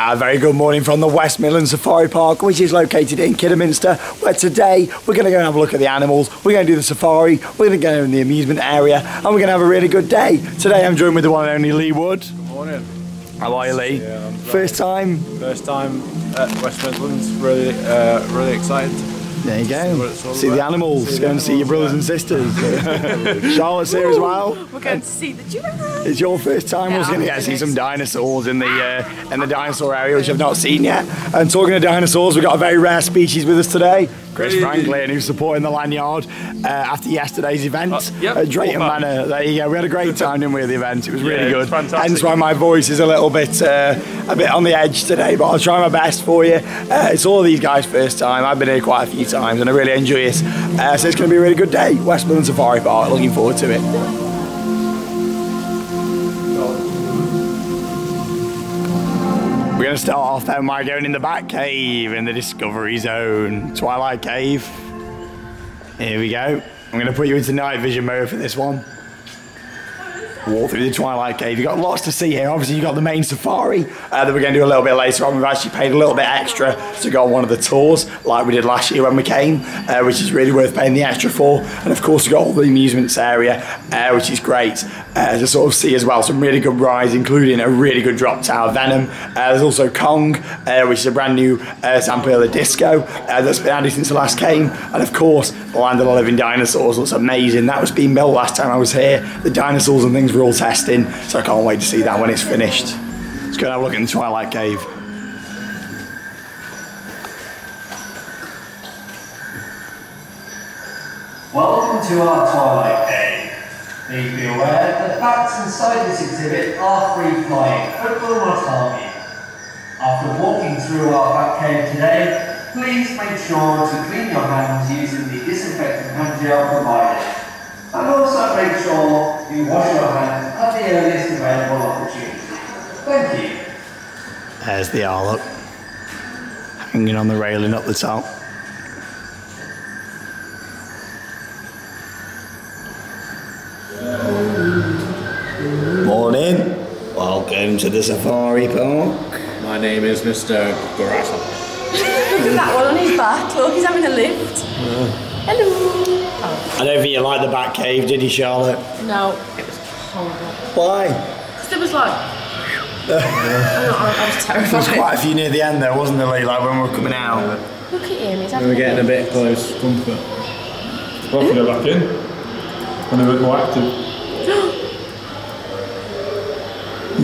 A very good morning from the West Midlands Safari Park, which is located in Kidderminster, where today we're going to go and have a look at the animals, we're going to do the safari, we're going to go in the amusement area, and we're going to have a really good day. Today I'm joined with the one and only Lee Wood. Good Morning. How are you, Lee? Yeah, I'm First time? First time at West Midlands. Really, uh, really excited. There you go. it's all See the animals, See the go and see your brothers and sisters. Charlotte's here as well. We're going to see the giraffe. It's your first time. We're Yeah, going to I'm get to see some dinosaurs in the uh, in the dinosaur area, which I've not seen yet. And talking of dinosaurs, we've got a very rare species with us today. Chris Hey. Franklin, who's supporting the lanyard uh, after yesterday's event Uh, yep, at Drayton. Manor. There you go. We had a great time, didn't we, at the event? It was really Yeah, good. fantastic. Hence why my voice is a little bit uh, a bit on the edge today, but I'll try my best for you. Uh, it's all these guys' first time. I've been here quite a few times, and I really enjoy it. Uh, so it's going to be a really good day. West Midlands Safari Park. Looking forward to it. We're going to start off then by going in the back cave in the Discovery Zone, Twilight Cave. Here we go. I'm going to put you into night vision mode for this one. Walk through the Twilight Cave. You've got lots to see here. Obviously, you've got the main safari uh, that we're going to do a little bit later on. We've actually paid a little bit extra to go on one of the tours, like we did last year when we came, uh, which is really worth paying the extra for. And of course, we've got all the amusements area, uh, which is great uh, to sort of see as well. Some really good rides, including a really good drop tower Venom. Uh, there's also Kong, uh, which is a brand new uh, Zamperla disco uh, that's been added since I last came. And of course, the Land of the Living Dinosaurs looks amazing. That was being built last time I was here. The dinosaurs and things were all testing, so I can't wait to see that when it's finished. Let's go and have a look in the Twilight Cave. Welcome to our Twilight Cave. Please be aware that the bats inside this exhibit are free flying but will not harm you. After walking through our bat cave today, please make sure to clean your hands using the disinfectant hand gel provided. And also make sure you wash your hands at the earliest available opportunity. Thank you. There's the up, hanging on the railing up the top. Morning. Welcome to the Safari Park. My name is Mr. Garasa. Look at that one on his back. Look, he's having a lift. Hello. I don't think you liked the back cave, did you, Charlotte? No, it was horrible. Why? 'Cause There was like. I'm I was There was quite a few near the end there, wasn't there, Lee? Like when we were coming out. Look at him, he's having We having were getting a bit close comfort. Welcome back in. And a bit more active.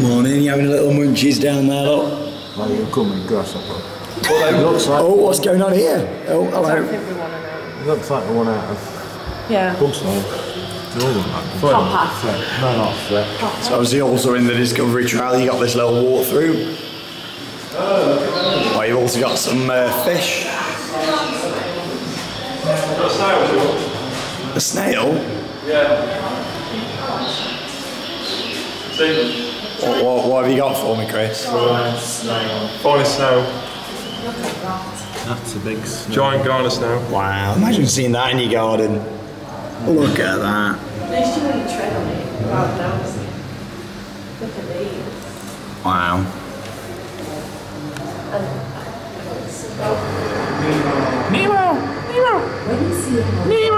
Morning, you having a little munchies down there, look. Well, you're coming, grasshopper. It looks like, Oh, what's going on here? Oh, I don't hello. think we want to know. it looks like the one out of Yeah. Bug's Life. Top half. No, not Flip. So obviously also in the Discovery Trail you got this little walkthrough. Well, you've also got some uh, fish. A snail? What, what, what have you got for me, Chris? Falling snow, Falling snow. That's a big snake. giant garter snow. Wow, imagine seeing that in your garden. Look at that. At you wouldn't tread on it. Look at these. Wow. Nemo! Nemo! Nemo! Nemo,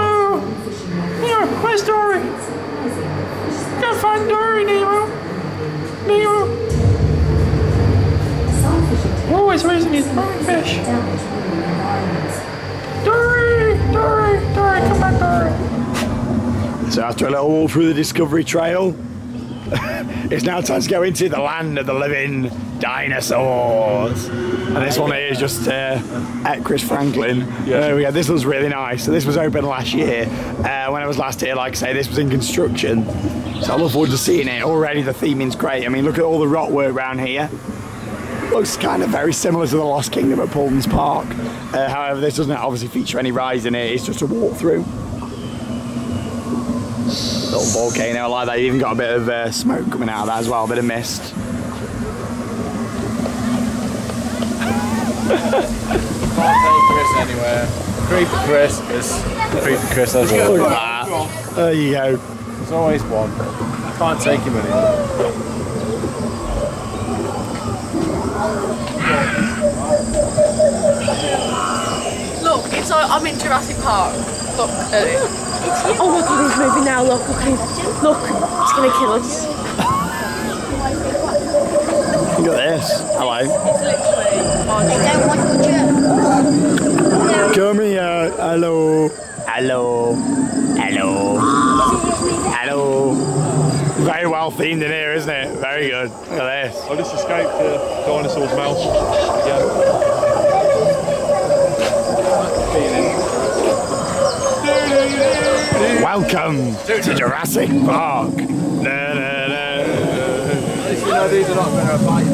where's Dory? Gotta find Dory, Nemo! Nemo! Always raising his own fish. Dory! Dory! Dory, come back, Dory! So after a little walk through the Discovery Trail, it's now time to go into the land of the living dinosaurs. And this one here is just uh, at Chris Franklin. There we go. This was really nice. So this was open last year. Uh, when I was last here, like I say, this was in construction. So I look forward to seeing it. Already the theming's great. I mean, look at all the rock work around here. Looks kind of very similar to the Lost Kingdom at Paultons Park. Uh, however, this doesn't obviously feature any rides in it. It's just a walkthrough little volcano like that. You even got a bit of uh, smoke coming out of that as well, a bit of mist. Creepy Christmas. Creepy Christmas. Look at ah. that. There you go. There's always one. I can't take him anymore. Look, it's like I'm in Jurassic Park. Look at it. Oh my god, he's moving now. Look, look, at him. look, it's gonna kill us. Look at this. Hello. It's literally Come here. Uh, hello. Hello. Hello. Hello. Very well themed in here, isn't it? Very good. Look at this. I just escaped the dinosaur's mouth. Yeah. Welcome to Jurassic Park. Know these are not going to bite.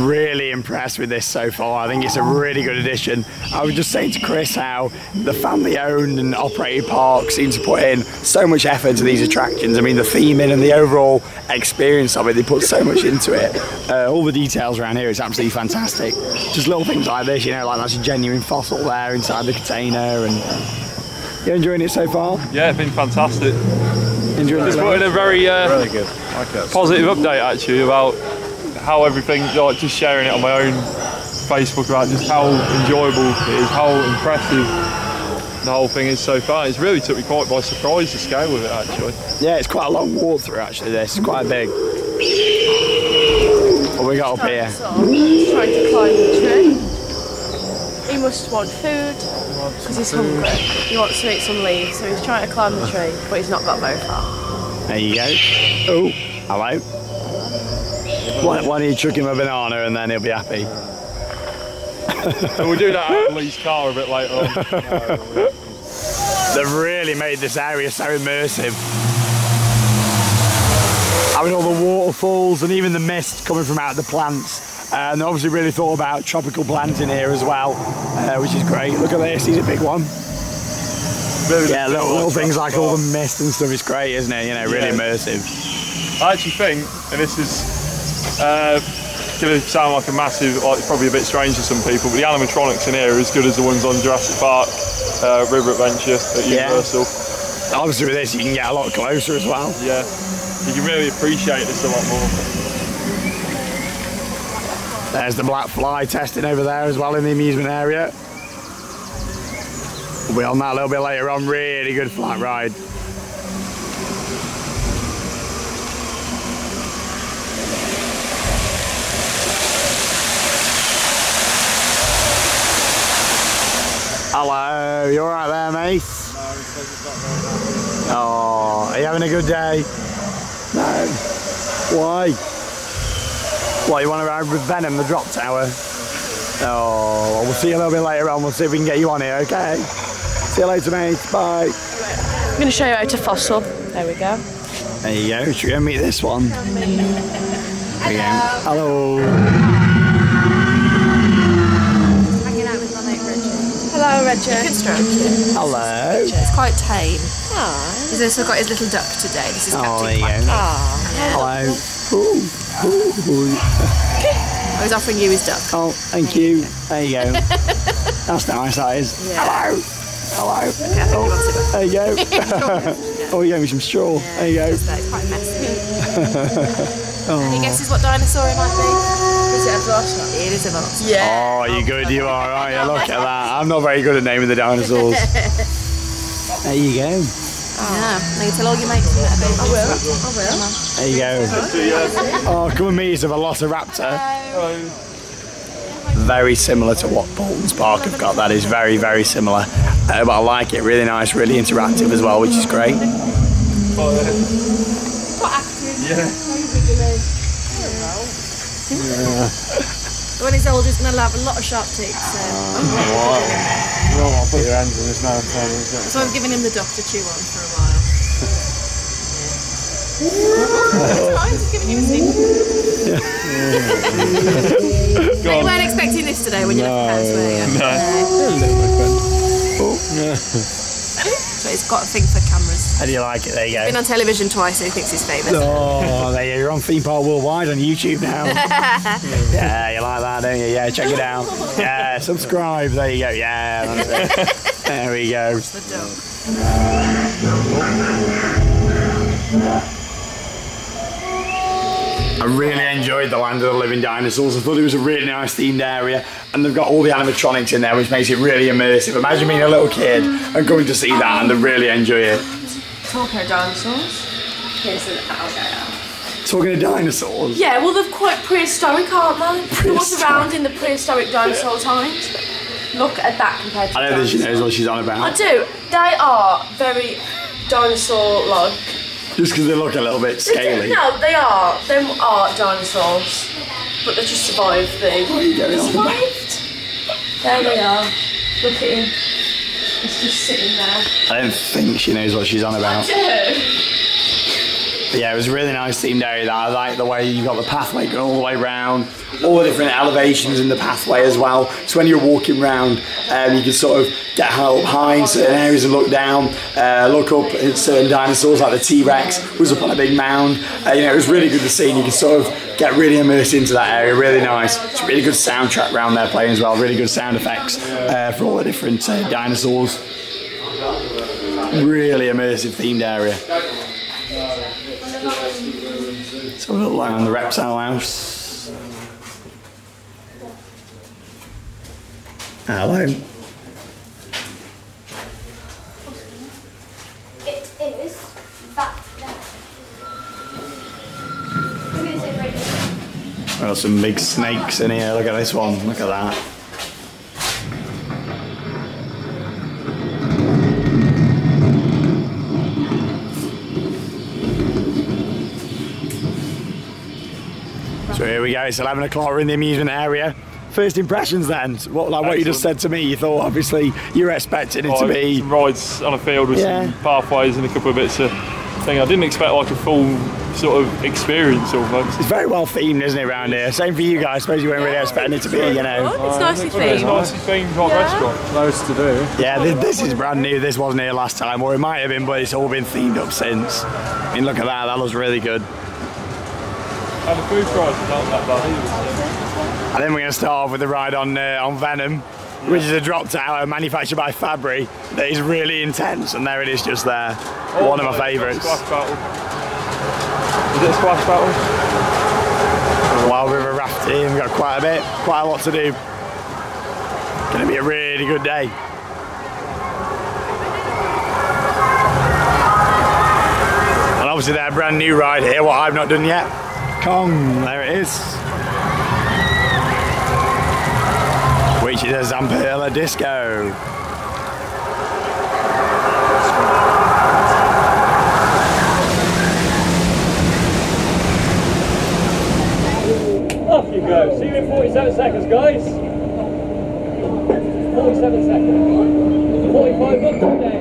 Really impressed with this so far. I think it's a really good addition. I was just saying to Chris how the family owned and operated park seems to put in so much effort into these attractions. I mean, the theming and the overall experience of it, they put so much into it. Uh, all the details around here is absolutely fantastic. Just little things like this, you know, like that's a genuine fossil there inside the container. And you enjoying it so far? Yeah, it's been fantastic. Enjoying it? put in a very uh, Really good. Like positive update actually about how everything, like just sharing it on my own Facebook about just how enjoyable it is, how impressive the whole thing is so far. It's really took me quite by surprise the scale of it actually. Yeah, it's quite a long walk through actually. This it's quite big. What we got up here? He's trying to climb the tree. He must want food because he's hungry. He wants to eat some leaves, so he's trying to climb the tree, but he's not got very far. There you go. Oh, hello. Why, why don't you chuck him a banana and then he'll be happy? And we'll do that at Lee's car a bit later on. They've really made this area so immersive. Having all the waterfalls and even the mist coming from out of the plants. Uh, and they obviously really thought about tropical plants in here as well, uh, which is great. Look at this, he's a big one. Really Yeah, little, little things like all the mist and stuff is great, isn't it? You know, really Yeah. immersive. I actually think, and this is uh, going to sound like a massive, like probably a bit strange to some people, but the animatronics in here are as good as the ones on Jurassic Park, uh, River Adventure at Yeah. Universal. Obviously with this you can get a lot closer as well. Yeah, you can really appreciate this a lot more. There's the black fly testing over there as well in the amusement area. We'll be on that a little bit later on. Really good flat ride. Hello, you alright there, mate? Oh, are you having a good day? No. Why? What, you want to ride with Venom, the drop tower? Oh, well, we'll see you a little bit later on. We'll see if we can get you on here, okay? See you later, mate. Bye. I'm going to show you how to fossil. There we go. There you go. Should we go meet this one? There we go. Hello. Hanging out with my mate Reggie. Hello, Reggie. You can stroke it. Hello. It's quite tame. Aww. He's also got his little duck today. This is Oh, Captain there you Quack. go. Ah. Hello. Ooh, ooh, ooh. I was offering you his duck. Oh, thank you. There you go. That's nice, that is. Yeah. Hello. Hello. Okay, I think he Oh, wants it back. there you go. oh, you gave me some straw. There you go. It's there, it's quite messy. Any guesses what dinosaur it might be? Is it a velociraptor? It is a velociraptor. Yeah. Oh, you're good, you are, aren't you? Look at that. I'm not very good at naming the dinosaurs. there you go. Yeah. Now you tell all your mates you met a baby. I will. I will. There you go. Oh, come and meet us a Velociraptor. Very similar to what Paultons Park have got. That is very, very similar. Uh, but I like it. Really nice, really interactive as well, which is great. When he's older, he's going to have a lot of sharp teeth. So. You don't want to put your hands in his mouth, can you? so I'm giving him the duck to chew on for a while. I'm giving you a you weren't expecting this today when you left the house, were you? No. So he's got a thing for cameras. How do you like it? There you go. Been on television twice, so he thinks he's famous. Oh, there you go. You're on Theme Park Worldwide on YouTube now. yeah, you like that, don't you? Yeah, check it out. Yeah, subscribe. There you go. Yeah. There we go. The dog. I really enjoyed the Land of the Living Dinosaurs. I thought it was a really nice themed area, and they've got all the animatronics in there, which makes it really immersive. Imagine being a little kid and going to see that and they really enjoy it. Talking of dinosaurs. Here's an alligator. Talking of dinosaurs. Yeah, well, they're quite prehistoric, aren't they? They was around in the prehistoric dinosaur times. Look at that compared to I know that she dinosaurs. knows what she's on about. I do. They are very dinosaur-like. Just because they look a little bit scaly. No, they are. Them are dinosaurs, but they just survived the. you going They on survived. There they are. Look at him. Just sitting there. I don't think she knows what she's on about. Do. But yeah, it was a really nice themed area. That I like the way you got the pathway going all the way round, all the different elevations in the pathway as well. So when you're walking round, um, you can sort of get up high in certain areas and look down, uh, look up at certain dinosaurs like the T-Rex was up on a big mound. Uh, you know, it was really good to see, and you can sort of get really immersed into that area. Really nice. It's a really good soundtrack round there playing as well. Really good sound effects uh, for all the different uh, dinosaurs. Really immersive themed area. So we'll lie on the reptile house. Hello. It is back there. Look at this right here. Got some big snakes in here. Look at this one. Look at that. So here we go. It's 11 o'clock. We're in the amusement area. First impressions then. What like what you just said to me? You thought obviously you were expecting it to be. some rides on a field with Yeah. some pathways and a couple of bits of thing. I didn't expect like a full sort of experience almost. It's very well themed, isn't it, around here? Same for you guys. I suppose you weren't really expecting it to be, you know. It's nicely themed. It's nicely themed like restaurant. Loads to do. Yeah, this, this is brand new. This wasn't here last time, or it might have been, but it's all been themed up since. I mean, look at that. That looks really good. And the food prices aren't that bad either. And then we're going to start off with the ride on uh, on Venom, which is a drop tower manufactured by Fabbri that is really intense. And there it is, just there. One of my favourites. Squash battle. Is it a squash battle? Wild River rafting. We've got quite a bit, quite a lot to do. Going to be a really good day. And obviously, their brand new ride here, what I've not done yet. Kong, there it is. Which is a Zamperla Disco. Off you go. See you in 47 seconds, guys. 47 seconds. 45 up day.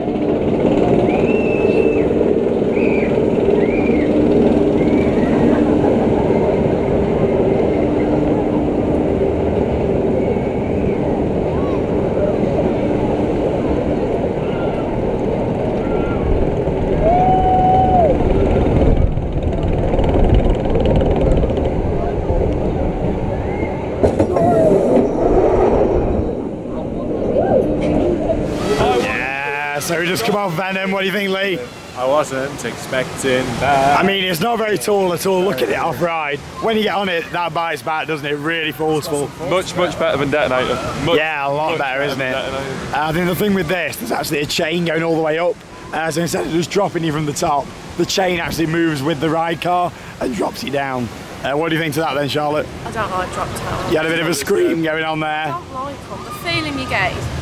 Yeah, so we just come off Venom. What do you think, Lee? I wasn't expecting that. I mean, it's not very tall at all. Look at it off ride. When you get on it, that bites back, doesn't it? Really forceful. Much, much better than Detonator. Much, Yeah, a lot better, isn't it? Detonator. Uh, I think the thing with this, there's actually a chain going all the way up. Uh, so instead of just dropping you from the top, the chain actually moves with the ride car and drops you down. Uh, what do you think to that then, Charlotte? I don't like drop towers. You had a bit of a scream going on there. I there, don't like them. The feeling you get is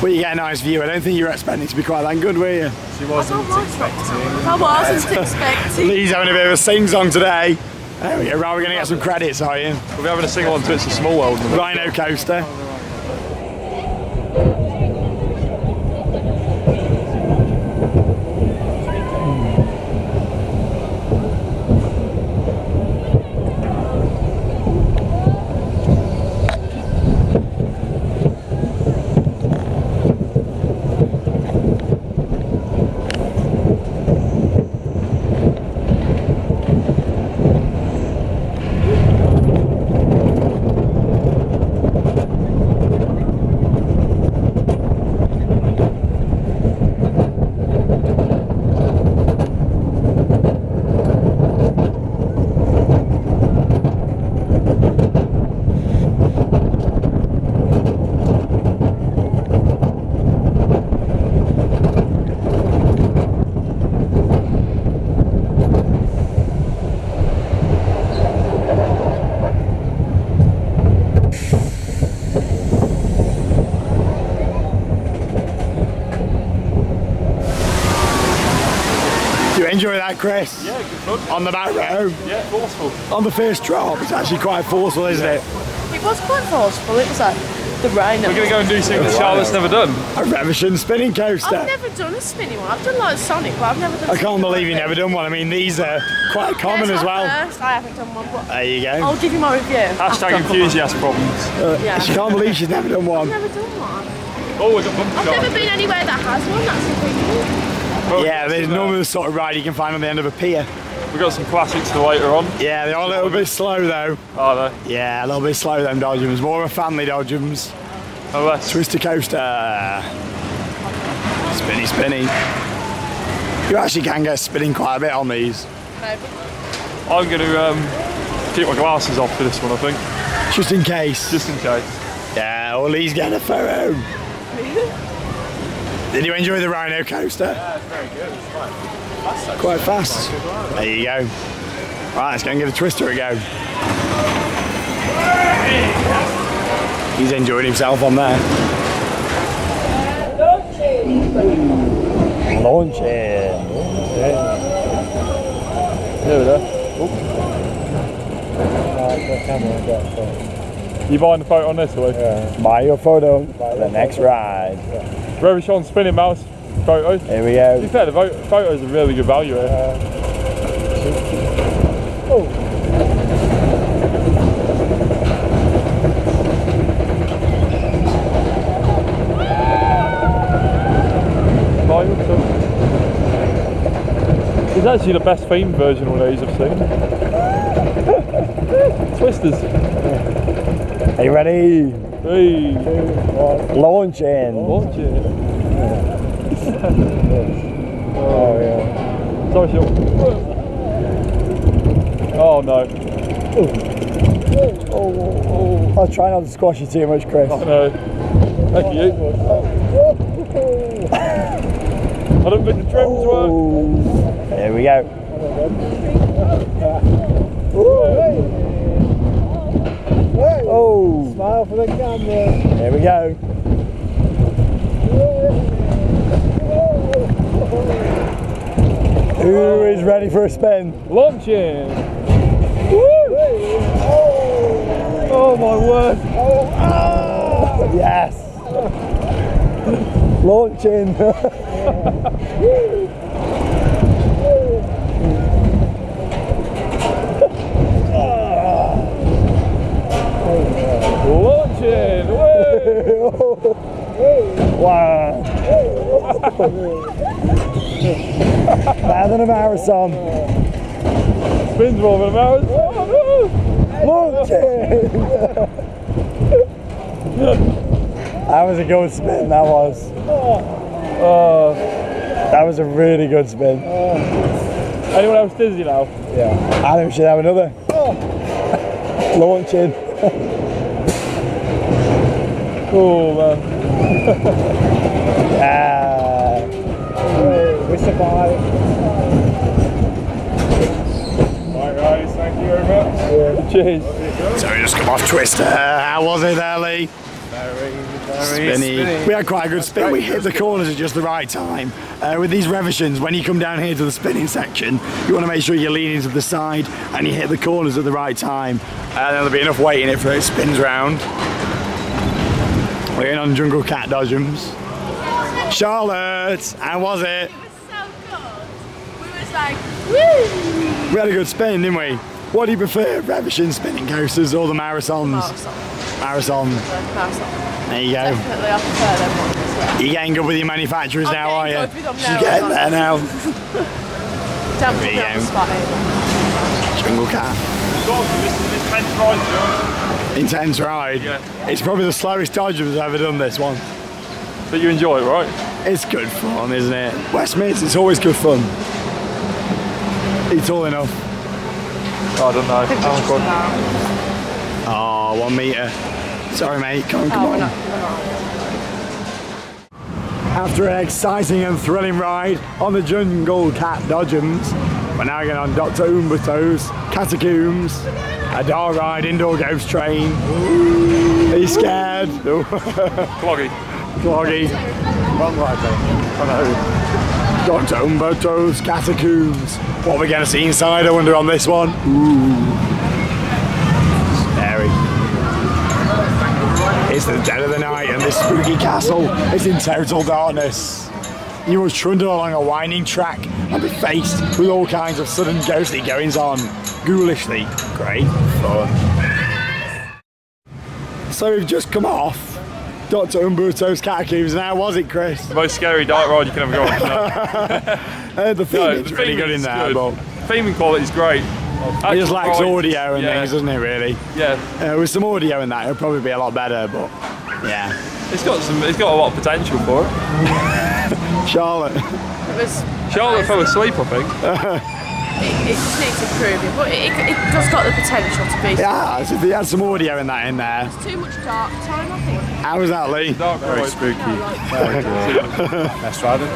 but you get a nice view. I don't think you were expecting it to be quite that good, were you? She wasn't don't like drop expecting. I wasn't expecting. Lee's having a bit of a sing-song today. There we go. Right, we're going to get some credits, are you? We're having a sing along to It's a Small World. Rhino Coaster. Enjoy that, Chris? Yeah, good fun. On the back row, Yeah, forceful. on the first drop, it's actually quite forceful, isn't it? It was quite forceful. It was like the rain. We're going to go and do something that Charlotte's never done. A Reverchon spinning coaster. I've never done a spinning one. I've done like Sonic, but I've never done. I can't something believe you've never done one. I mean, these are quite common it's as well. First. I haven't done one, but There you go. I'll give you my review. Hashtag enthusiast problems. one. Yeah. She can't believe she's never done one. I've never done one. Oh, we got bumper I've never been anywhere that has one. That's the thing. Oh, Yeah, there's some, normally the sort of ride you can find on the end of a pier. We've got some classics for later on. Yeah, they're a little bit slow though. Are they? Yeah, a little bit slow them Dodgems. More of a family Dodgems. Oh, that's Twister coaster. Spinny, spinny. You actually can get spinning quite a bit on these. I'm going to um, keep my glasses off for this one, I think, Just in case. just in case. Yeah, well, he's getting a photo. Did you enjoy the Rhino coaster? Yeah, it's very good. It's quite fast. actually. Quite fast. There you go. Right, let's go and give the Twister a go. He's enjoying himself on there. Launching. There we go. You buying the photo on this, or yeah. Buy your photo for the next ride. Reverchon spinning mouse photos. Here we go. To be fair, the photos are really good value eh? oh. here. Them, so- It's actually the best themed version of these I've seen. Twisters. Are you ready? Hey, Launching. launch it. oh yeah. Sorry, Sean. Oh no. I'll try not to squash you too much, Chris. Oh no. Thank you. I don't think the trims oh. work. There we go. Oh! Smile for the camera. Here we go. Who is ready for a spin? Launching. Oh my word. Yes! Launching. Launching. Wow. Better than a marathon. Spins more than ours. Oh, Launching. that was a good spin, that was. Oh. That was a really good spin. Oh. Anyone else dizzy now? Yeah. Adam should have another. Oh. Launching. Oh man. Yeah. We survived. Right guys, thank you very much. Cheers. So we just come off Twister. How was it there, Lee? Spinny. We had quite a good spin. We hit the corners at just the right time. Uh, with these Reverchons, when you come down here to the spinning section, you want to make sure you're leaning to the side and you hit the corners at the right time. And then there'll be enough weight in it for it spins round. We're on Jungle Cat Dodgems. Charlotte, how was it? It was so good. We was like, woo! We had a good spin, didn't we? What do you prefer, Reverchon spinning coasters or the marathons? Marathon. Marathon. Marathon. There you go. Definitely, I prefer them ones. Yeah. You're getting good with your manufacturers I'm now, are you? getting good with them She's now, getting there now. Don't put There me you on the go. spot. Jungle Cat. This is this tenth ride, Intense ride. Yeah. It's probably the slowest Dodge I've ever done this one. But you enjoy it, right? It's good fun, isn't it? West Mids, it's always good fun. It's all enough. I don't know. Oh, God. Oh, one metre. Sorry, mate. Come on, come Oh, on. we're not, we're not. After an exciting and thrilling ride on the Jungle Cat Dodgems, we're now getting on Dr. Umberto's Catacombs, a dog ride indoor ghost train. Are you scared? Cloggy. Cloggy. Wrong way, mate. I know. Dr. Umberto's catacombs. What are we going to see inside, I wonder, on this one? Ooh. Scary. It's the dead of the night and this spooky castle is in total darkness. You must trundle along a winding track and be faced with all kinds of sudden ghostly goings on. Ghoulishly great fun. So we've just come off Dr. Umberto's catacombs. How was it, Chris? The most scary dark ride you can ever go on. No, Uh, the theme no, is really good in theming's there, good. but Theming quality is great. it just lacks rides, audio and yeah, things, doesn't it? Really. Yeah, Uh, with some audio in that, it'll probably be a lot better. But yeah, it's got some. It's got a lot of potential for it. Charlotte. It was. Charlotte fell asleep, I think. It, it just needs improving, but it, it, it does got the potential to be. Yeah, so if they had some audio in that in there. It's too much dark time, I think. How was that, Lee? Dark Very ride. spooky. Best ride in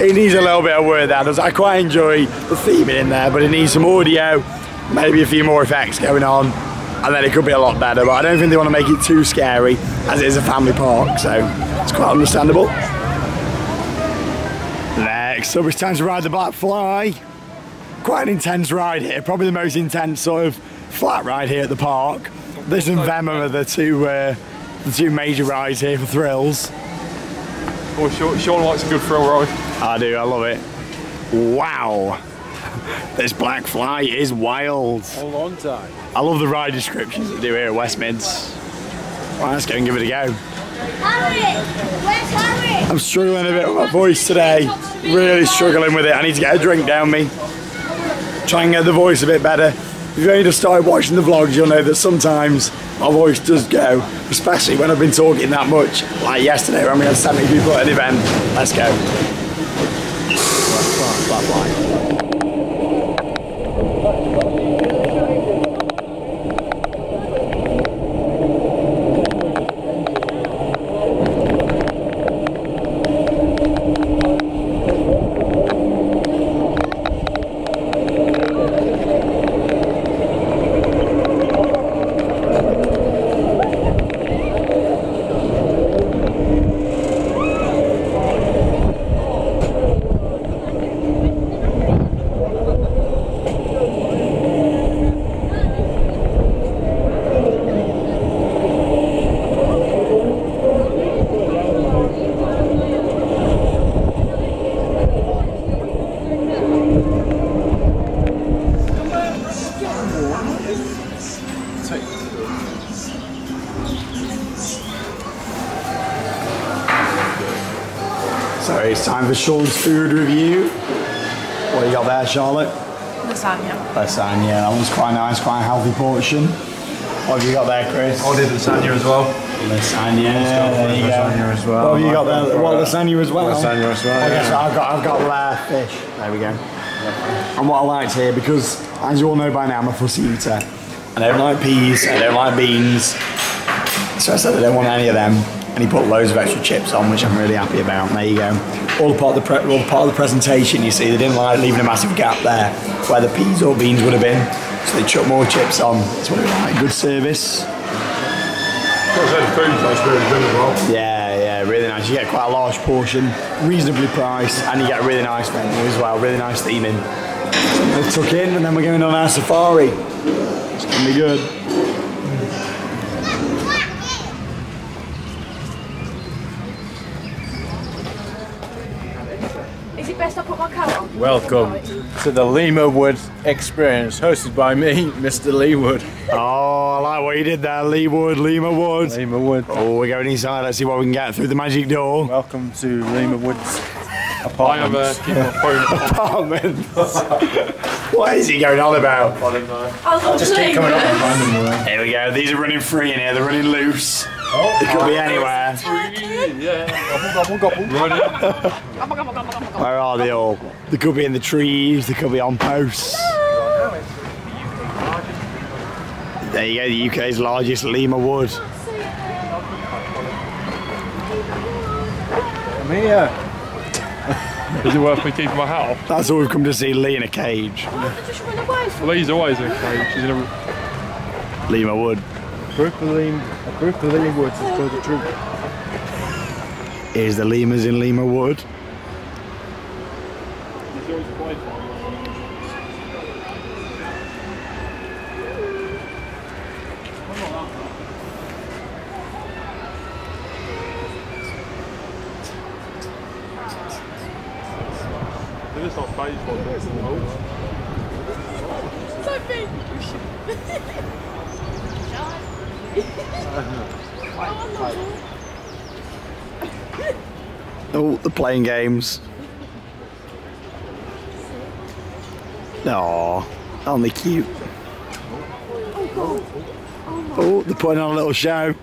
the. It needs a little bit of work there. Does I quite enjoy the theming in there, but it needs some audio, maybe a few more effects going on, and then it could be a lot better. But I don't think they want to make it too scary, as it is a family park, so it's quite understandable. Next up, it's time to ride the Black Fly. Quite an intense ride here, probably the most intense sort of flat ride here at the park. This and Venom are the two uh, the two major rides here for thrills. Oh, Sean, Sean likes a good thrill ride. I do, I love it. Wow. This black fly is wild. Hold on tight. I love the ride descriptions they do here at West Mids. Well, let's go and give it a go. I'm struggling a bit with my voice today. Really struggling with it. I need to get a drink down me. Try and get the voice a bit better. If you've only just started watching the vlogs, you'll know that sometimes my voice does go, especially when I've been talking that much. Like yesterday when we had 70 people at an event. Let's go. Black fly. So it's time for Sean's food review. What you got there, Charlotte? Lasagna. Lasagna. That one's quite nice, quite a healthy portion. What have you got there, Chris? I did lasagna as well. Lasagna. There you go. Lasagna as well. What have you got there? What lasagna as well? Lasagna as well, I guess yeah. I've got I've got rare fish. There we go. And what I liked here because as you all know by now I'm a fussy eater. I don't like peas. I don't like beans. So I said I don't want any of them. And he put loads of extra chips on, which I'm really happy about. There you go. All part of the pre- all part of the presentation. You see, they didn't like leaving a massive gap there where the peas or beans would have been. So they chucked more chips on. That's what I like. Good service. The food tastes really good as well. Yeah, yeah, really nice. You get quite a large portion, reasonably priced, and you get a really nice menu as well, really nice theming. We'll tuck in, and then we're going on our safari. It's gonna be good. Is it best I put my coat on? Welcome to the Lemur Wood Experience, hosted by me, Mr. Lee Wood. Oh, I like what you did there, Lee Wood, Lemur Wood. Lemur Wood. Oh, we're going inside. Let's see what we can get through the magic door. Welcome to Lemur Wood's I am apartment. keeping my phone. Apartment. what is he going on about? I'll just keep coming up. And find him right. Here we go. These are running free in here. They're running loose. They could be anywhere. Where are they all? They could be in the trees. They could be on posts. There you go. The UK's largest Lemur wood. Come here. Is it worth me keeping my hat off? That's all we've come to see. Lee in a cage. Just run away from Lee's always in a cage. She's in a, Lemur wood. Group of a group of woods is called a troop. Here's the lemurs in Lemur Wood. They're just not phased by this in the holes. Oh, they're playing games. Aw, aren't they cute? Oh, they're putting on a little show.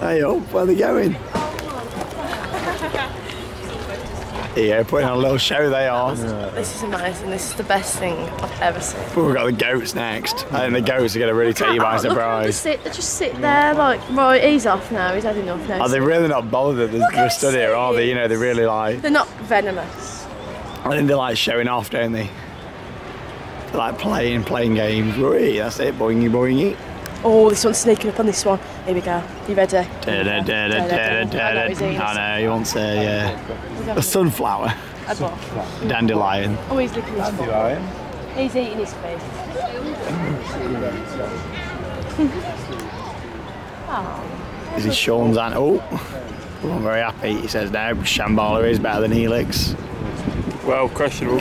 Hey up, where are they going? Yeah, putting on a little show they are. This is amazing. This is the best thing I've ever seen. We've got the goats next. I think the goats are going to really take you by look at them surprise. Just sit, just sit there, like, right, he's off now. He's had enough now. Are they really not bothered that they're stood here, are they? You know, they're really like. They're not venomous. I think they're like showing off, don't they? They're like playing, playing games. Whee, that's it, boingy boingy. Oh, this one's sneaking up on this one. Here we go. You ready? Da, da, da, da, da, da, I know I know, he wants a, uh, a sunflower, A what? dandelion. Oh, he's licking his foot. He's eating his face. Is he Sean's aunt? Oh, I'm very happy. He says no, Shambhala is better than Helix. Well, questionable.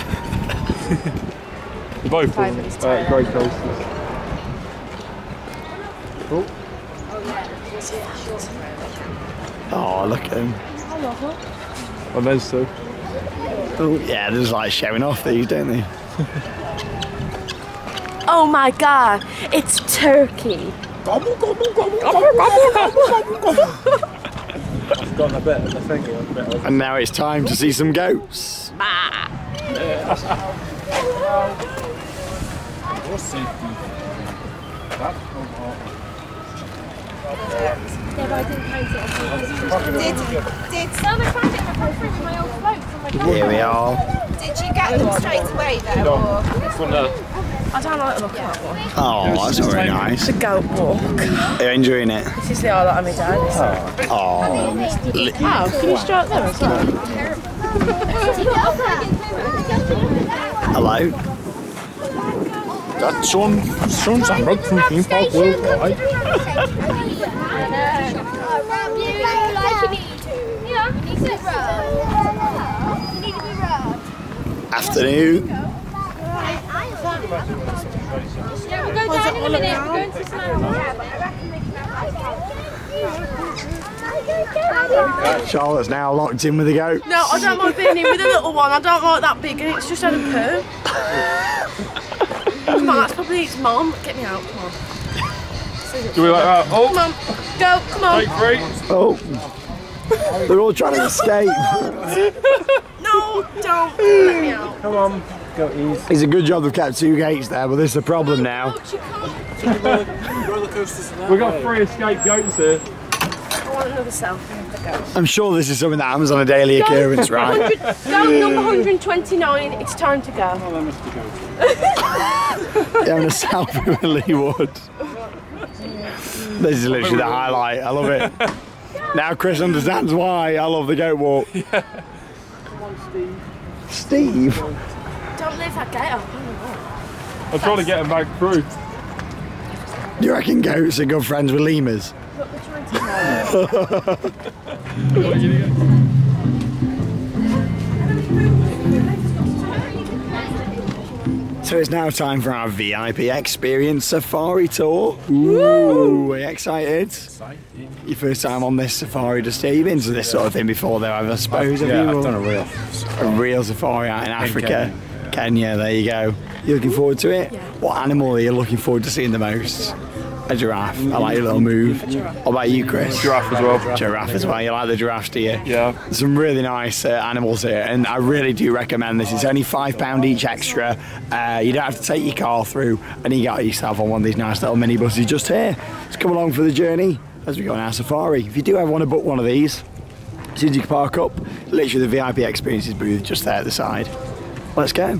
Both Five from, uh, great coasters. Oh. oh, look at him. And those two. Oh, yeah, they're just like showing off these, don't they? Oh my god, it's turkey. I've gotten a bit of the finger, a bit of And now it's time to see some goats. What's safety? That? Here we are. Did you get them straight away then? Or? I don't like the look of that one. Oh, that's very nice. It's a goat walk. Are you enjoying it? This is the highlight of my day. this. Oh, Oh, can you start there as well? hello. That's Sean, Sean Sandberg from Theme Park Worldwide. Afternoon. Charlotte's now locked in with the goat. No, I don't like being in with a little one. I don't like that big, and it's just had a poo. Come on, that's probably its mom. Get me out, come on. Do we like that? Come Oh, on, go, come on. take three. Oh, they're all trying to escape. No, don't. Let me out. Come on, go easy. It's a good job they've kept two gates there, but this is a problem now. Ouch, you can't. Roller coasters. We've got three escape goats here. I want another selfie of the goat. I'm sure this is something that happens on a daily occurrence, right? 100 Goat number 129, it's time to go. Having a selfie with Lee Wood. This is literally the highlight. I love it. Now Chris understands why I love the goat walk. Yeah. Come on, Steve. Steve? Don't leave that gate open. I'm trying to get them back through. Do you reckon goats are good friends with lemurs? Look, we're trying to So it's now time for our VIP experience safari tour. Ooh, are you excited? Your first time on this safari, just have you been to this sort of thing before though, I suppose? have Yeah, you? I've done a real. A real safari out in Africa. Kenya. there you go. You looking forward to it? What animal are you looking forward to seeing the most? A giraffe. I like your little move. What about you, Chris? Giraffe as well. Giraffe as well. You like the giraffes, do you? Yeah. Some really nice uh, animals here, and I really do recommend this. It's only five pound each extra. Uh, you don't have to take your car through, and you get yourself on one of these nice little mini buses just here. Just come along for the journey as we go on our safari. If you do ever want to book one of these, as soon as you can park up, literally the VIP experiences booth just there at the side. Let's go.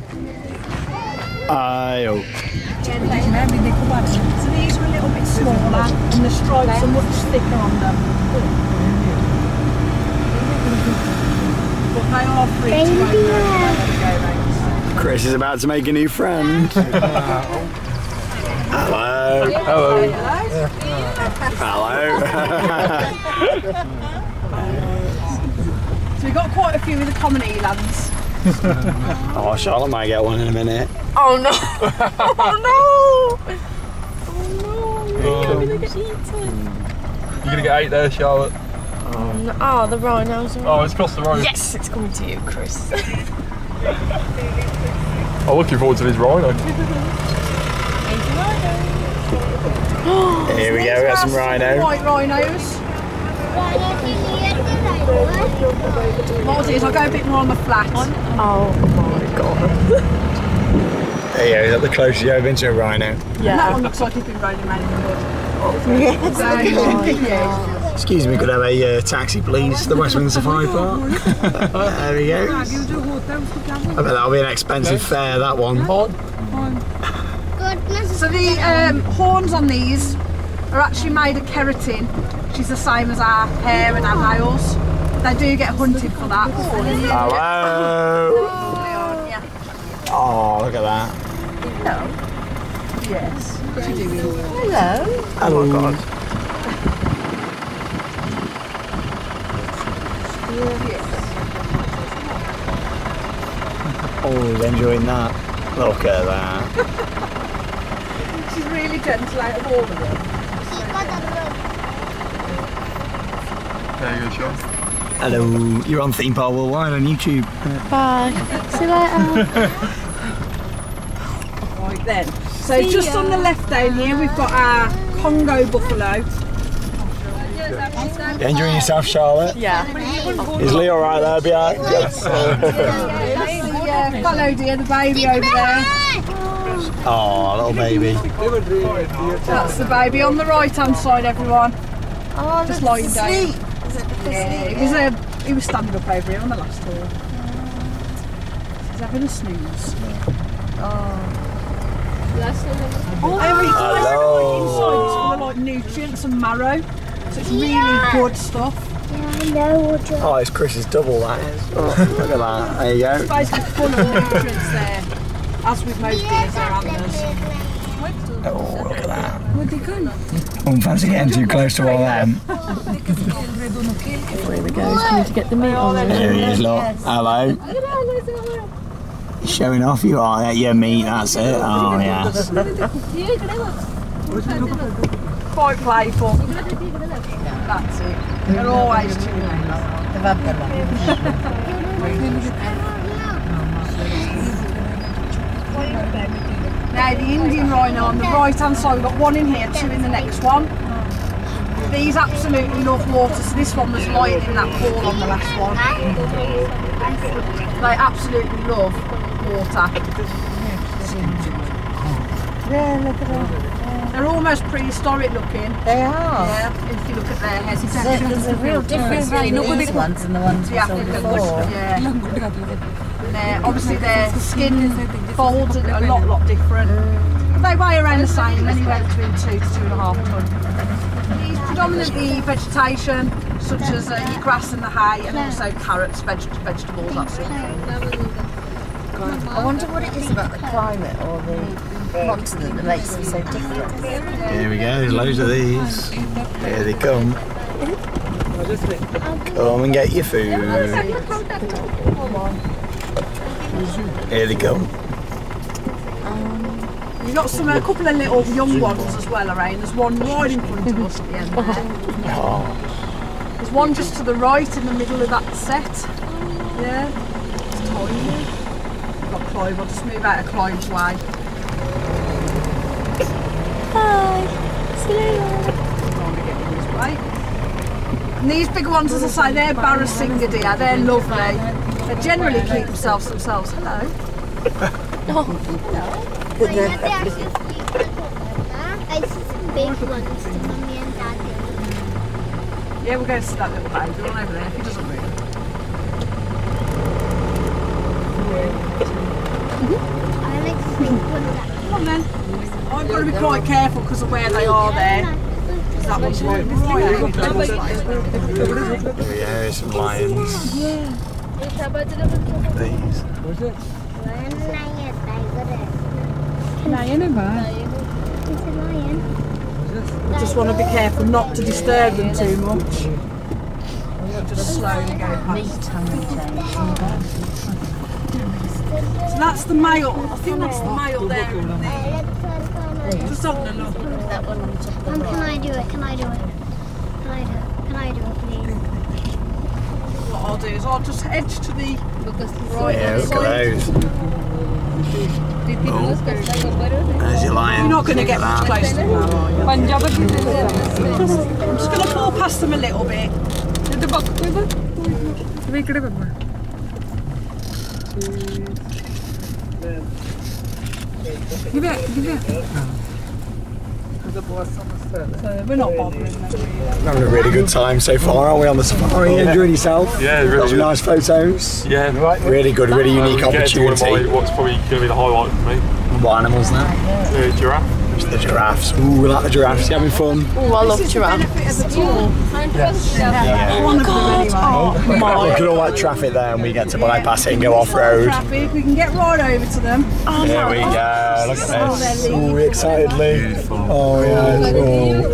Ayo. So these were a little bit smaller and the stripes are much thicker on them. But they are free to roam around the merry-go-rounds. Chris is about to make a new friend. Hello. Hello. Hello. So we've got quite a few of the common elands. oh, Charlotte might get one in a minute. Oh no! oh no! Oh! You're gonna get eaten. You're gonna get eight there, Charlotte. Oh, oh the rhinos are. Oh, it's across the road. Yes, it's coming to you, Chris. I'm looking forward to this rhino. Here we go, we got some rhinos. White rhinos. What I'll do is I'll go a bit more on the flat. Oh my god. There you go, is that the closest you've ever been to a rhino? And that one looks like it's been rolling around in the mud. Yes. So, yeah. Excuse me, could I have a uh, taxi, please? to The West Midland Safari Park. there we go. I bet that'll be an expensive fare, that one. So the um, horns on these are actually made of keratin, which is the same as our hair and our nails. They do get hunted for that. Hello. Oh, look at that. Hello. Yes. What are you doing? Hello. Oh my god. Oh, he's enjoying that. Look at that. She's really gentle out of all of them. There you go, Sean. Hello, you're on Theme Park Worldwide on YouTube. Bye. See you later. Right then. So See just ya. on the left down here we've got our Congo buffalo. You enjoying yourself, Charlotte? Yeah. Is Lee alright there behind? That's the uh, fallow deer, the baby over there. Oh, little baby. That's the baby on the right hand side, everyone. Oh, Just lying down. sweet. Is it Yeah, he was uh, he was standing up over here on the last tour. He's having a snooze. Oh, every oh, Hello. inside it's full of like nutrients and marrow, so it's really good stuff. Oh, it's Chris's double, that is. Oh, look at that. There you go. It's basically full of nutrients there, as with most deers, they're. Oh, look at that. Wouldn't oh, fancy getting too close to all them. There we go. He's coming to get the meat on there. There he is, look. Hello. Showing off you are your meat, that's it. Oh, yes. Quite playful. That's it. They're always chilling. Now the Indian rhino on the right hand side, we've got one in here, two in the next one. These absolutely love water, so this one was lying in that pool on the last one. They absolutely love water. Yeah, look at that. They're almost prehistoric looking. They are. Yeah, if you look at their heads. There- There's a real difference between these ones and the ones we The saw African before. Yeah. They're, obviously their skin folds are a lot, lot different. But they weigh around the same, anywhere between two to two and a half ton. These predominantly vegetation, such as uh, your grass and the hay, and also carrots, veg- vegetables, that sort of thing. I wonder what it is about the climate or the continent that makes them so different. Here we go, there's loads of these. Here they come. Come and get your food. Here they come. You've got some, a couple of little young ones as well around. There's one right in front of us at the end there. Oh, There's one just to the right in the middle of that set. Yeah, it's tiny. I've got Clive, I'll just move out of Clive's way. Bye. See you later. Trying to get in his way. And these big ones, as I say, they're Barasingha deer. They're lovely. They generally keep themselves to themselves. Hello. Oh. I see some big ones to mommy and daddy. Yeah, we'll go see that little baby. Run over there if he doesn't move. I like to think one that Come on then. I've got to be quite careful because of where they are there. because that one's right. right There we go, some lions. These. Lion ba? It's a lion. I just want to be careful not to disturb them too much. Just slowly go past. So that's the male. I think that's the male there. isn't? Just having a look. Um, can I do it? Can I do it? Can I do it? Can I do it, please? What I'll do is I'll just edge to the right Yeah, your lion. You're not going to get much closer are you? I'm just going to pull past them a little bit. So we're not bothering them. Having a really good time so far, aren't we, on the safari? Enjoying yourself? Yeah, really Got some good. nice photos. Yeah, right. Really good, really unique getting to one of my- opportunity. what's probably going to be the highlight for me. What animals now? Uh, giraffe. It's the giraffes. Ooh, we like the giraffes. You having fun? Oh, I love giraffes. One oh, oh, oh, of them anyway. Look at all that traffic there, and we get to bypass it and go off road. Traffic, we can get right over to them. There we go. Look at this. Ooh, excitedly. Oh yeah. It's all.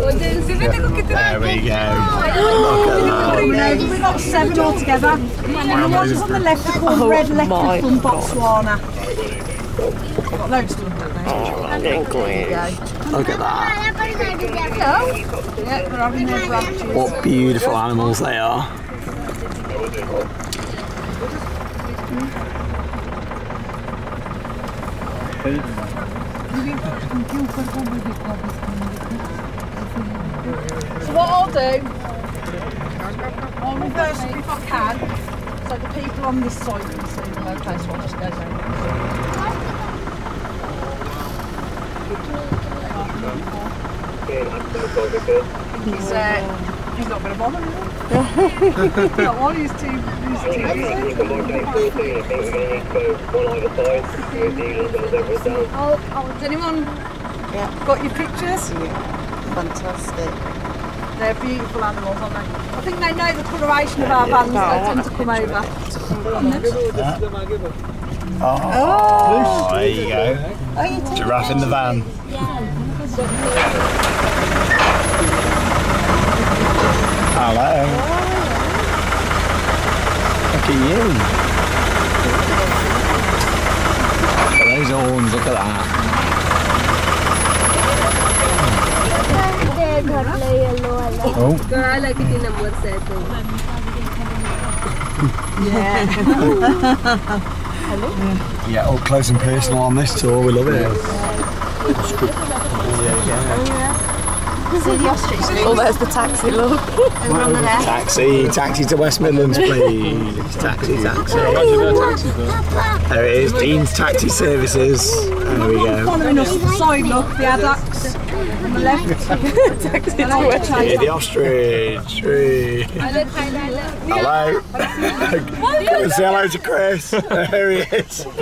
There we go. Look at that. You we've got seven altogether. And the ones on the left are called Red Leopard from Botswana. Got loads of them, don't they? Look at that. What beautiful animals they are. So what I'll do, I'll reverse it if I can, so the people on this side can see the location. I'll just go down. He's, uh, he's not going to bother me. not one, he's too, he's too busy. Oh, oh, has anyone got your pictures? Fantastic. They're beautiful animals, aren't they? I think they know the coloration of our vans, they tend to come over. Oh, there you go. Giraffe in the van. Hello. Look at you. Look at those horns, look at that. Oh. Yeah, up close and personal on this tour, we love it. Oh, yeah. See the ostrich. Oh there's the taxi, look. Taxi, taxi to West Midlands, please. Taxi, taxi. There it is, Dean's Taxi Services. There we go. Following us to the side, look, the Addax on the left. taxi to Here, the ostrich. Hey. Hello. Come and say hello to Chris. There he is.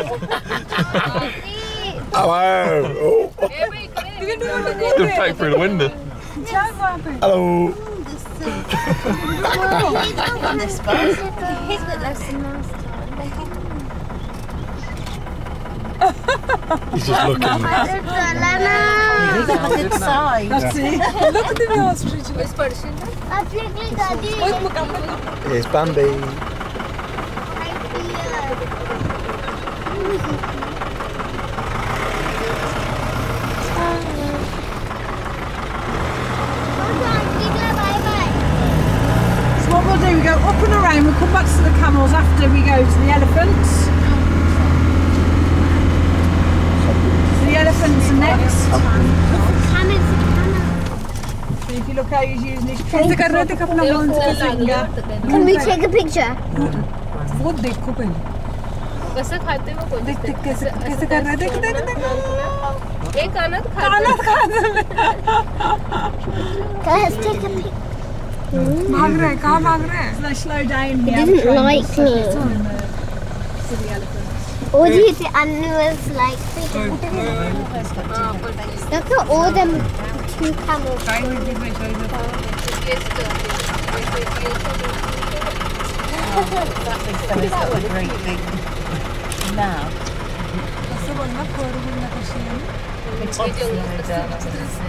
hello. Oh. Didn't peek through the window. Hello. He's just looking. That's it. Look at the ostrich. Here's Bambi. You look how he's using his trunk. Can we take a picture? वो देखो पहले कसं खाते मग कोणी देख देख कैसे कैसे कर रहा है देख देख देख एक Let's take a picture. भाग रहे हैं कहाँ भाग रहे हैं down He here didn't like me. All these animals like me. Look at all them two camels.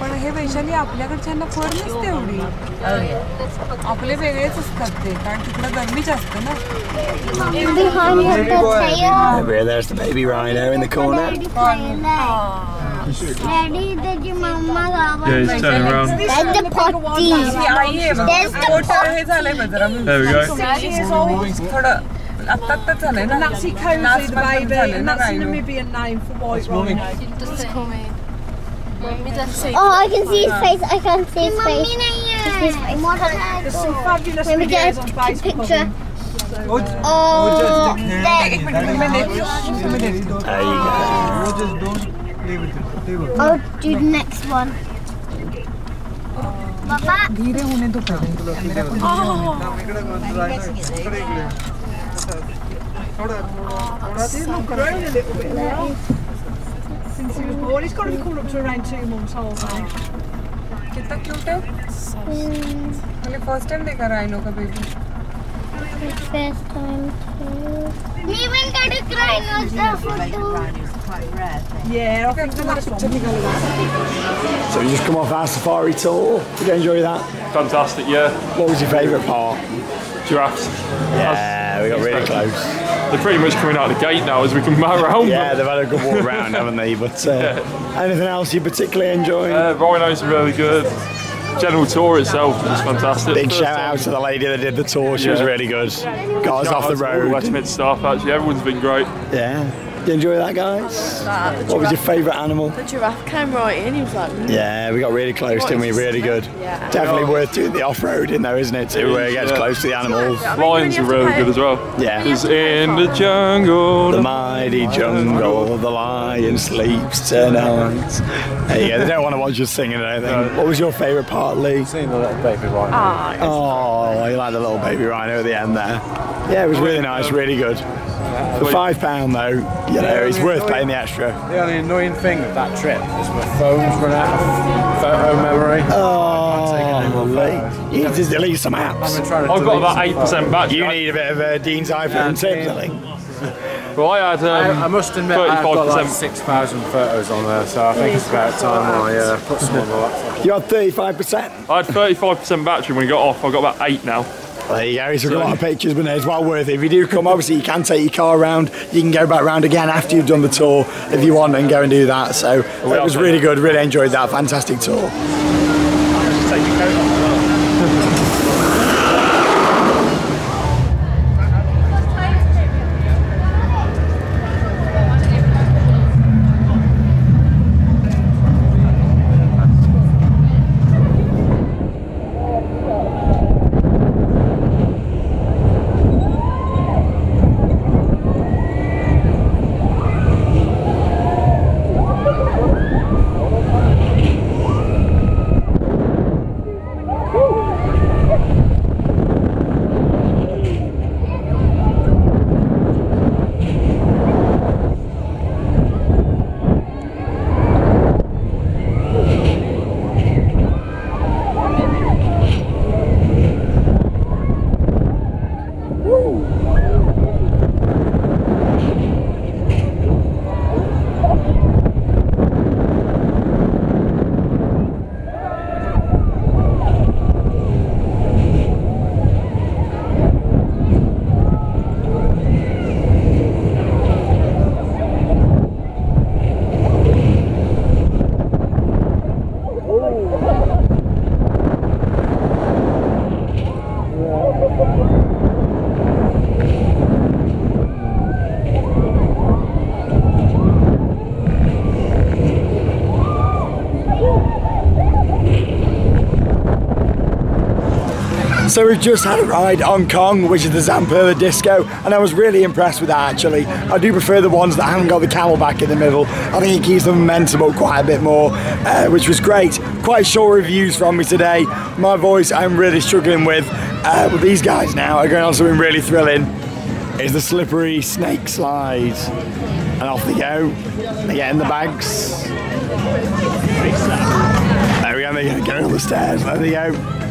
पण हे वैशाली आपल्याकडच्यांना फर नसते एवढी आपले वेगळेच असतात ते कारण तिकडे गरमी जास्त ना Behind your tail. Over here, there's the baby rhino in the corner. Daddy, did your mama love Yeah, he's turning around. There's the potty. There's the potty. There we go. Six years old. At that, that's on Cozy, the baby, and that's a Namibian name for white rhino. Oh, I can see his face. I can't see his face. His face. There's some fabulous videos on uh, oh, there you go. I'll do the next one. Papa. धीरे होने दो पहले मेरा Since he was born, he's got to be coming up to around two months old now. कितना cute है मैंने first time देखा rhino का baby First time too. yeah, I think the last one. So you just come off our safari tour. Did you enjoy that? Fantastic, yeah. What was your favourite part? Giraffes. Yeah, we got really close. They're pretty much coming out of the gate now as we come back around. yeah, they've had a good walk around, haven't they? But uh, yeah. anything else you particularly enjoyed? Uh, rhinos are really good. General tour itself was fantastic. Big First shout time- out to the lady that did the tour. She was really good. Got us off the road. West Mid staff, actually, everyone's been great. Yeah. Did you enjoy that, guys? That, the What was your favourite animal? The giraffe came right in. He was like, mm. Yeah, we got really close, didn't we? Really good. Yeah. Definitely worth doing the off-roading though, isn't it? To where it gets Yeah. close to the animals. I mean, Lions you are really good as well. Yeah. Because in the jungle. The mighty jungle, the lion sleeps tonight. There you go. They don't want to watch us singing or anything. What was your favourite part, Lee? Seeing the little baby right Ah, Oh, you like the little baby rhino at the end there. Yeah, it was really nice, really good. For five pound though, you know, it's worth paying the extra. The only annoying thing of that trip is my phone's run out of photo memory. Oh, Lee. You need to delete some I've apps. been trying to I've got about 8% battery. You need a bit of uh, Dean's iPhone tips, I think. Well, I had um, I, I must admit, I've got like 6,000 photos on there, so I think it's about time I uh, put some on the laptop. You had 35%. I had 35% battery when we got off. I've got about eight now. There you go. It's a lot of pictures, but it's well worth it. If you do come, obviously you can take your car around. You can go back round again after you've done the tour if you want and go and do that. So it was really good. Really enjoyed that. Fantastic tour. So we've just had a ride on Kong, which is the Zamperla Disk'O, and I was really impressed with that actually. I do prefer the ones that haven't got the camelback in the middle. I think it keeps the momentum up quite a bit more, uh, which was great. Quite short reviews from me today. My voice I'm really struggling with, uh, but these guys now are going on something really thrilling. Is the slippery snake slide. And off they go. They get in the bags. There we go, they they're gonna go up the stairs. There they go.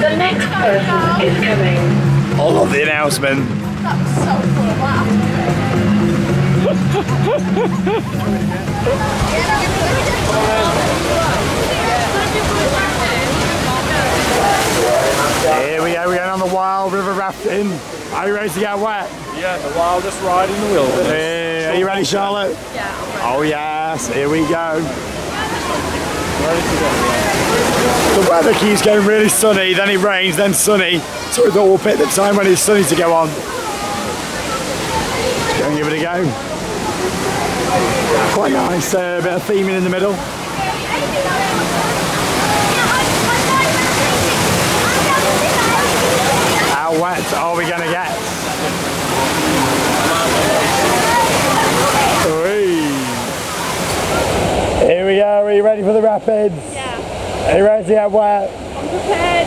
The next person is coming. The announcement. Here we go, we're going on the wild river rafting. Are you ready to get wet? Yeah, the wildest ride in the wilderness. Hey, are you ready, Charlotte? Yeah. Oh yes, here we go. The weather keeps getting really sunny, then it rains, then sunny. So we thought we'll pick the time when it's sunny to go on. Let's go and give it a go. Quite nice, uh, bit of theming in the middle. Wet are we going to get? Whee. Here we go, are you ready for the rapids? Yeah. Are you ready to get wet? I'm prepared.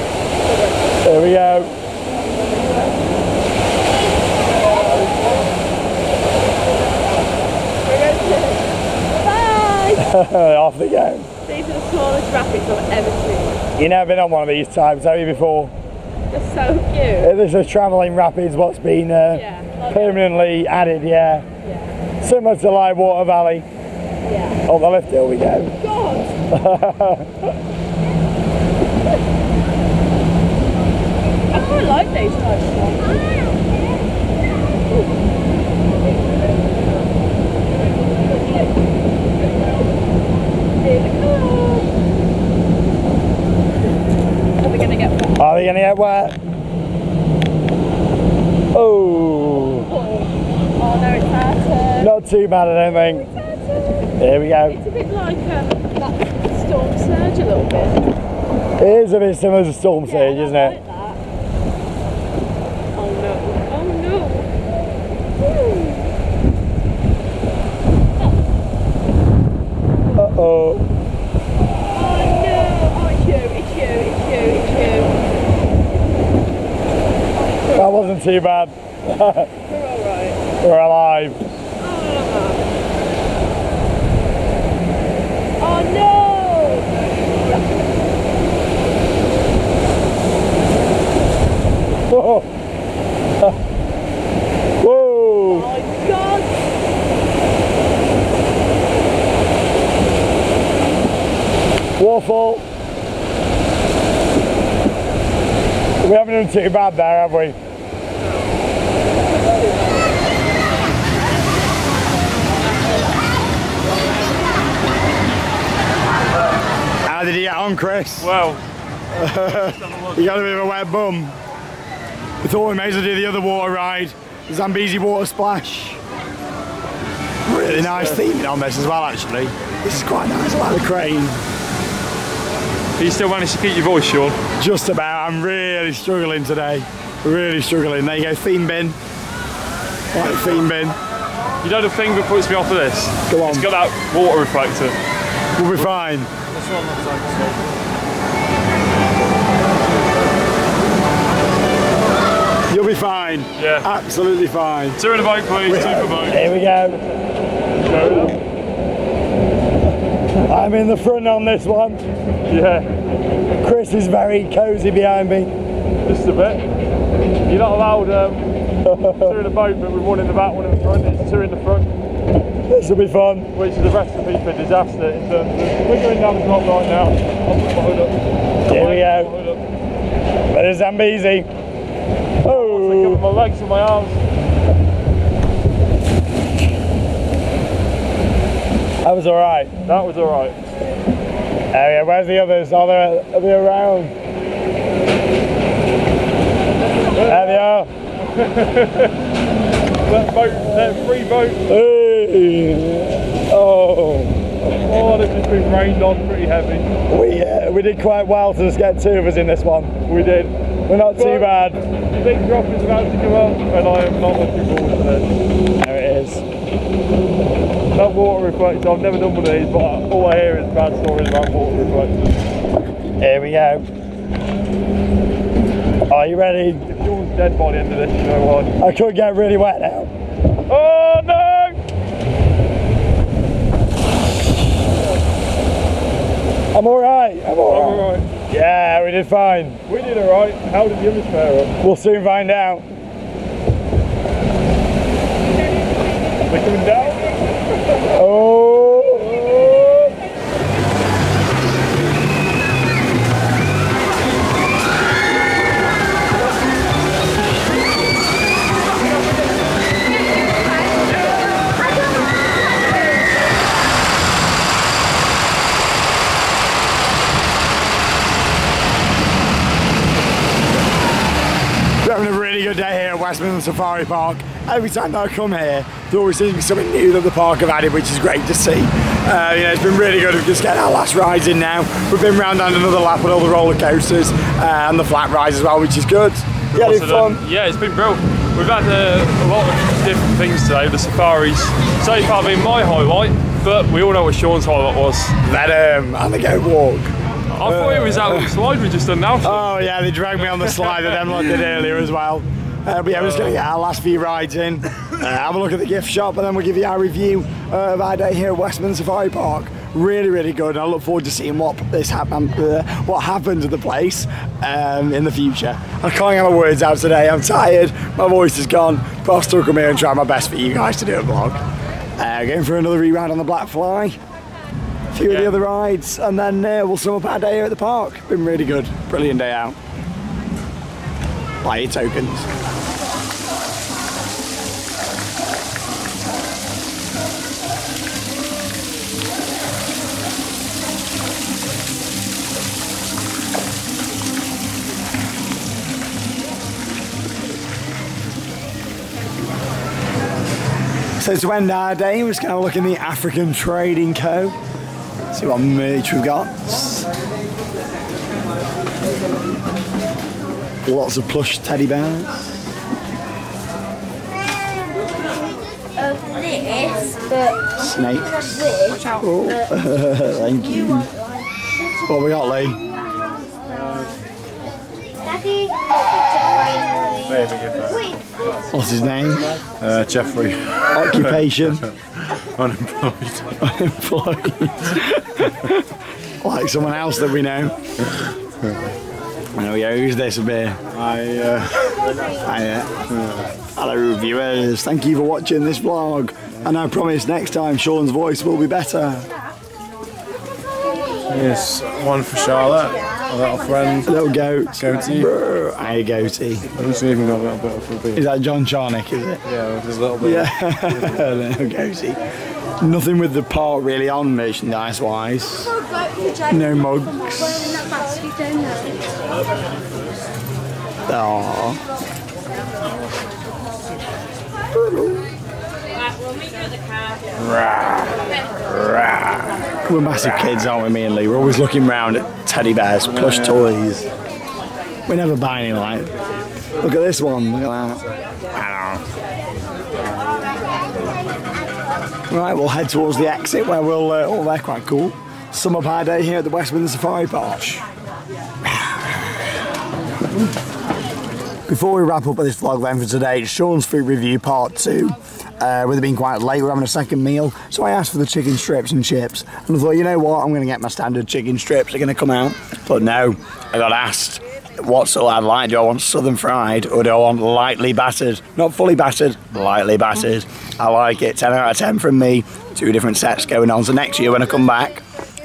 Here we go. Bye. Off they go. These are the smallest rapids I've ever seen. You've never been on one of these types, have you before? They're so cute. This is travelling rapids, what's been uh, Yeah. permanently added, yeah. Yeah. Similar to like Water Valley. Yeah. On the left, here we go. God. I quite like these types of ones. Here they come. Are they gonna get wet? Are they going to get wet? Oh, Oh no, it's our not too bad, I don't think. It's. Here we go. It's a bit like um, that storm surge a little bit. It is a bit similar to Storm Surge, Yeah, isn't it? like. Oh no! Oh no! Oh, it's you! It's you! It's you! It's you! That wasn't too bad. We're all right. We're alive. Oh no! Whoa. Whoa. Oh my god! Waffle. We haven't done too bad there, have we? Did he get on, Chris? Well, you got a bit of a wet bum. We thought we may as well do the other water ride, the Zambezi Water Splash. Really nice theming on this as well, actually. This is quite nice, I like the crane. you still managed to keep your voice, Sean. Just about, I'm really struggling today. Really struggling. There you go, theme bin. Right, theme bin. You know the thing that puts me off of this? Go on. It's got that water reflector. We'll be fine. This one looks like it's You'll be fine. Yeah. Absolutely fine. Two in a boat, please. Two per boat. Here we go. I'm in the front on this one. Yeah, Chris is very cosy behind me. just a bit. You're not allowed um, two in a boat, but with one in the back, one in the front. It's two in the front, This will be fun. which is a recipe for disaster in terms of we're going down the drop right now. I'll put my hood up. Here we go. put my hood up. But it's Zambezi. Oh, my legs and my arms. that was alright. That was alright. Oh yeah, where's the others? Are they, are they around? There they are. That boat, that free boat. Hey. Oh, Oh, they've just been rained on pretty heavy. we, uh, we did quite well to just get two of us in this one. We did. We're not too bad. The big drop is about to come up, and I am not looking forward to this. There it is. That water reflector, I've never done one of these, but all I hear is bad stories about water reflectors. Here we go. Are you ready? If Sean's dead by the end of this, you know why. I could get really wet now. Oh no! I'm alright. I'm I'm alright. alright. Yeah, we did fine. We did alright. How did the others fare up? We'll soon find out. They're coming down? Safari Park. Every time that I come here, there always seems to be something new that the park have added, which is great to see. Uh, you know, it's been really good. We've just getting our last rides in now. We've been round and another lap with all the roller coasters uh, and the flat rides as well, which is good. Yeah, it's fun. Yeah, it's been brilliant. We've had uh, a lot of different things today. The safaris, so far been my highlight, but we all know what Sean's highlight was. That um, and the goat walk. I thought it was that little slide we just done now. Oh yeah, they dragged me on the slide that Emlot did earlier as well. Uh, but yeah, we're just going to get our last few rides in, uh, have a look at the gift shop, and then we'll give you our review uh, of our day here at West Midland Safari Park. Really, really good. And I look forward to seeing what this happen, uh, what happens to the place um, in the future. I can't get my words out today. I'm tired. My voice is gone. But I'll still come here and try my best for you guys to do a vlog. Uh, going for another re-ride on the Black Fly. A few of the other rides, and then uh, we'll sum up our day here at the park. Been really good. Brilliant day out. Buy tokens. So to end our day, we're just going to look in the African Trading Co. See what merch we've got. Lots of plush teddy bears. Of this, but Snakes. this. Oh, thank you. What we got, Lee? Daddy. What's his name? Uh, Jeffrey. Occupation. Unemployed. Unemployed. like someone else that we know. We go. Who's this a bit? I, uh, Hi, uh, hello viewers, thank you for watching this vlog and I promise next time Sean's voice will be better. yes, one for Charlotte, a little friend. A Little goat. Goatee. Brr, goatee. I've just even got a little bit of a Is that John Charnick, is it? Yeah, with his little bit. Yeah, little goatee. Nothing with the part really on merchandise wise. No mugs. Aww. We're massive kids, aren't we, me and Lee? We're always looking round at teddy bears, plush toys. We never buy any like. Look at this one. Look at that. I don't know. Right, we'll head towards the exit where we'll. Uh, oh, they're quite cool. Sum up our day here at the West Midland Safari Park. Before we wrap up with this vlog then for today, Sean's food review part two. Uh, with it being quite late, we're having a second meal, so I asked for the chicken strips and chips. And I thought, you know what, I'm going to get my standard chicken strips, they're going to come out. But no, I got asked what's all I'd like. Do I want southern fried or do I want lightly battered? Not fully battered, lightly battered. I like it. 10 out of 10 from me. Two different sets going on. So next year when I come back,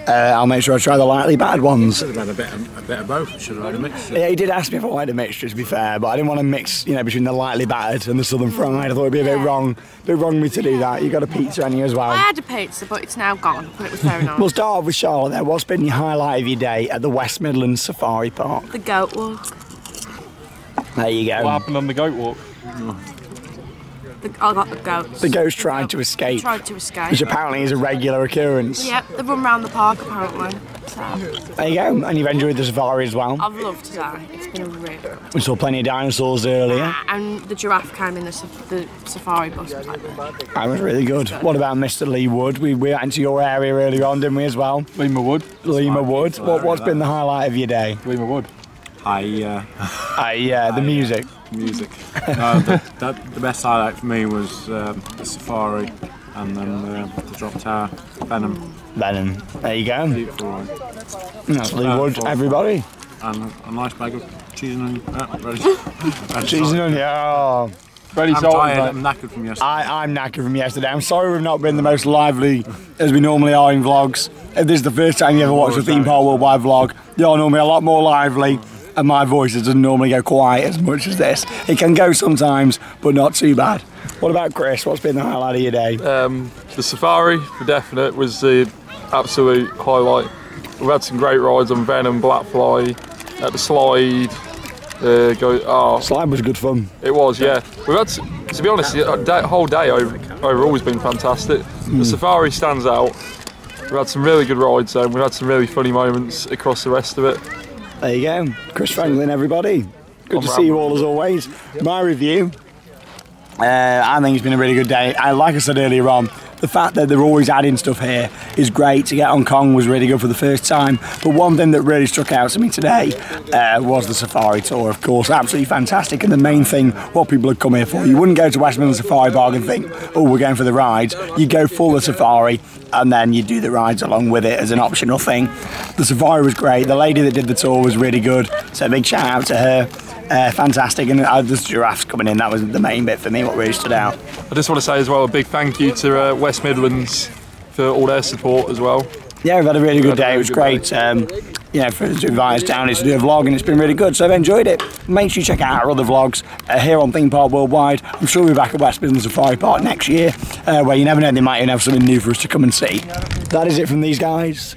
uh, I'll make sure I try the lightly battered ones. Should have had a bit, of, a bit of both. Should have had a mixture. Yeah, he did ask me if I wanted a mixture, to be fair, but I didn't want to mix, you know, between the lightly battered and the southern fried. I thought it'd be a bit wrong, a bit wrong of me to do that. You got a pizza on you as well. I had a pizza, but it's now gone, but it was very nice. We'll start off with Charlotte there. What's been your highlight of your day at the West Midlands Safari Park? the goat walk. There you go. What happened on the goat walk? The the, I got the goats. The goats tried to escape, tried to escape. which apparently is a regular occurrence. Yep, they run around the park apparently. So There you go. And you've enjoyed the safari as well. I've loved today. It's been a really good. We saw plenty of dinosaurs earlier. And the giraffe came in the, saf- the safari bus. Was like that. That was really good. What about Mr. Lee Wood? We, we went into your area earlier on, didn't we, as well? Lemur Wood. Lemur Wood. What, what's been the highlight of your day? Lemur Wood. I uh, Uh, yeah, the music. Music. no, the, that, the best highlight for me was um, the safari and then uh, the drop tower, Venom. Venom. There you go. Beautiful one. That's Lee Uh, Wood, everybody. And a nice bag of cheese and onion. Uh, ready. Cheese and onion. Oh. Ready I'm salted, tired. mate. I'm knackered from yesterday. I, I'm knackered from yesterday. I'm sorry we've not been the most lively as we normally are in vlogs. If this is the first time you ever watched a Theme Park Worldwide vlog, you're normally a lot more lively and my voice doesn't normally go quiet as much as this. It can go sometimes, but not too bad. What about Chris? What's been the highlight of your day? Um, the safari, for definite, was the absolute highlight. We've had some great rides on Venom, Blackfly, at the slide. Uh, go, oh, Slide was good fun. it was, yeah. We've had, s- to be honest, the day, whole day over, overall has been fantastic. The safari stands out. We've had some really good rides and We've had some really funny moments across the rest of it. There you go. Chris Franklin, everybody. Good to see you all as always. My review. Uh, I think it's been a really good day. I, like I said earlier on, the fact that they're always adding stuff here is great. To get Hong Kong was really good for the first time. But one thing that really struck out to me today uh, was the safari tour, of course. Absolutely fantastic. And the main thing, what people had come here for. You wouldn't go to West Midlands Safari Park and think, oh, we're going for the rides. You go for the safari and then you do the rides along with it as an optional thing. The safari was great. The lady that did the tour was really good. So big shout out to her. Uh, fantastic. And uh, there's giraffes coming in. That was the main bit for me, what really stood out. I just want to say as well a big thank you to uh, West Midlands for all their support as well. Yeah, we've had a really good day. It was great. Um, you know, for to invite us down here to do a vlog, and it's been really good. So I've enjoyed it. Make sure you check out our other vlogs uh, here on Theme Park Worldwide. I'm sure we'll be back at West Midlands Safari Park next year, uh, where you never know, they might even have something new for us to come and see. That is it from these guys.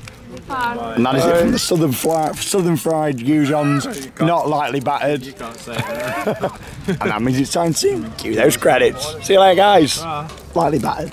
And that is it from the Southern, fri- Southern Fried Goujons, not lightly battered. You can't say that. and that means it's time to cue those credits. See you later, guys. Ah. Lightly battered.